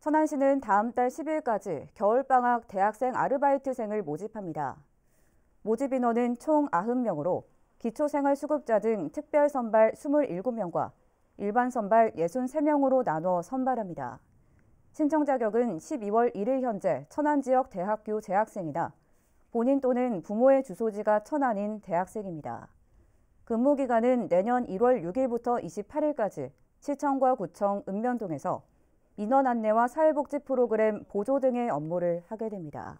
천안시는 다음 달 10일까지 겨울방학 대학생 아르바이트생을 모집합니다. 모집 인원은 총 90명으로 기초생활수급자 등 특별 선발 27명과 일반 선발 63명으로 나눠 선발합니다. 신청 자격은 12월 1일 현재 천안 지역 대학교 재학생이나 본인 또는 부모의 주소지가 천안인 대학생입니다. 근무 기간은 내년 1월 6일부터 28일까지 시청과 구청 읍면동에서 민원 안내와 사회복지 프로그램 보조 등의 업무를 하게 됩니다.